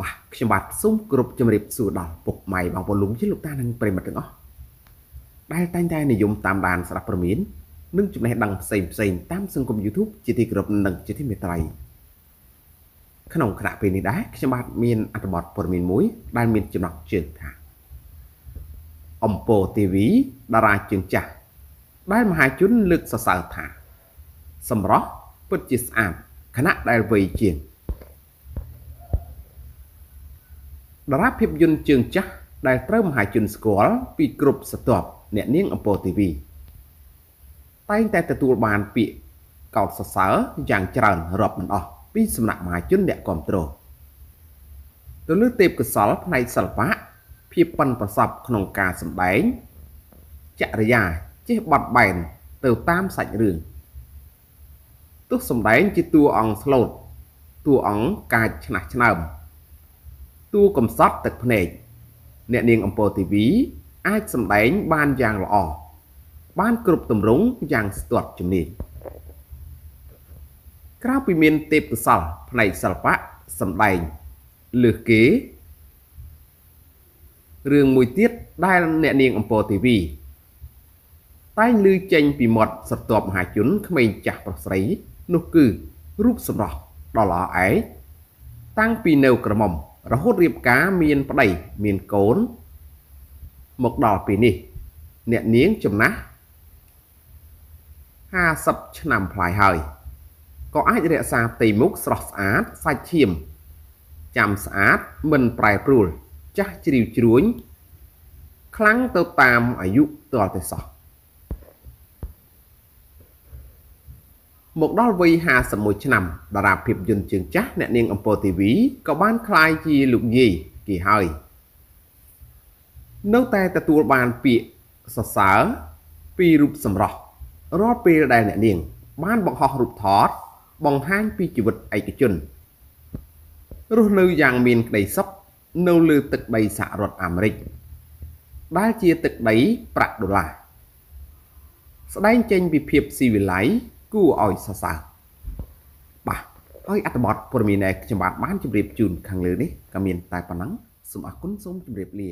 បាទខ្ញុំបាទសូមគោរពជំរាបសួរដល់ពុកម៉ែបងប្អូនលោកជាលោកតានិងប្រិយមិត្តទាំងអស់ដែលតែងតែនិយមតាមដានស្ដាប់ព័ត៌មាននិងចំណេះដឹងផ្សេងផ្សេងតាមសង្គម YouTube ជាទីគោរពនិងជាទីមេត្រីក្នុងគណៈពេលនេះដែរខ្ញុំបាទមានអត្ថបទព័ត៌មានមួយដែលមានចំណងជើងថាអំពរ TV តារាជើងចាស់ដែលមហាជនលើកសរសើរថា សម្រស់ពិតជាស្អាតខណៈដែលវ័យជាង តារាភាពយន្តជើងចាស់ដែលត្រូវមហាជនស្គាល់ពីគ្រប់ស្រទាប់អ្នកនាងអំពរ TV តែងតែទទួលបានពាក្យកោតសរសើរយ៉ាងច្រើនរាប់មិនអស់ពីសំណាក់មហាជនអ្នកគ្រប់គ្រងទៅលើទេពកោសលផ្នែកសិល្បៈភាពប៉ិនប្រសប់ក្នុងការសម្ដែងចរិយាចេះបត់បែនទៅតាមសាច់រឿងទោះសម្ដែងជាតួអង្គស្លូតតួអង្គកាចឆ្នះឆ្នើម តួកំសត់ទឹកភ្នែកអ្នកនាងអំពរទីវីអាចសម្ដែងបានយ៉ាងល្អបានគ្រប់ទម្រង់យ៉ាងស្ទាត់ជំនាញក្រៅពីមានទេពកោសលផ្នែកសិល្បៈសម្ដែងលើសគេរឿងមួយទៀតដែលអ្នកនាងអំពរទីវីតែងឮចេញពីមាត់ស្រទាប់មហាជនក្មេងចាស់ប្រុសស្រីនោះគឺរូបសម្រស់ដ៏ល្អឯកតាំងពីនៅក្រមុំ រហូតរៀបការមានប្តីមានកូន មកដល់ពេលនេះ អ្នកនាងចំណាស់50ឆ្នាំប្លាយហើយក៏អាចរក្សាផ្ទៃមុខស្រស់ស្អាតសាច់ឈាម ចាំស្អាតមិនប្រែប្រួល ចាស់ជ្រីវជ្រួញខ្លាំងទៅតាមអាយុទាល់តែសោះ មកដល់វ័យ51ឆ្នាំតារាភាពយន្តជើងចាស់អ្នកនាងអំពរទីវីក៏បានក្លាយជាលោកយាយគេហើយនៅតែទទួលបានពាក្យសរសើរពីរូបសម្រស់រាល់ពេលដែលអ្នកនាង បានបង្ហោះរូបថត បង្ហាញពីជីវិតឯកជនរស់នៅយ៉ាងមានក្តីសុខនៅលើទឹកដីសហរដ្ឋអាមេរិកដែលជាទឹកដីប្រាក់ដុល្លារស្ដែងចេញពីភាពស៊ីវិល័យ គួរឲ្យសរសើរបាទហើយអត្ថបទព័ត៌មានដែលខ្ញុំបាទបានជម្រាបជូនខាងលើនេះក៏មានតែប៉ុណ្ណឹងសូមអរគុណសូមជម្រាបលា